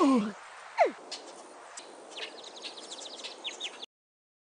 Ooh.